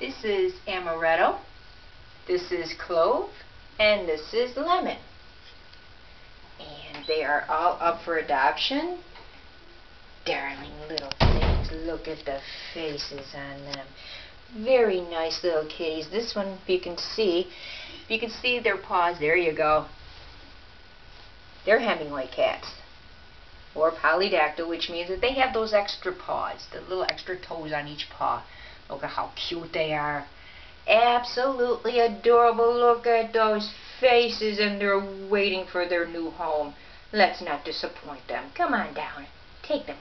This is amaretto. This is clove. And this is lemon. And they are all up for adoption. Darling little things. Look at the faces on them. Very nice little kitties. This one, if you can see, you can see their paws, there you go. They're Hemingway cats. Or polydactyl, which means that they have those extra paws, the little extra toes on each paw. Look at how cute they are. Absolutely adorable. Look at those faces and they're waiting for their new home. Let's not disappoint them. Come on down. Take them.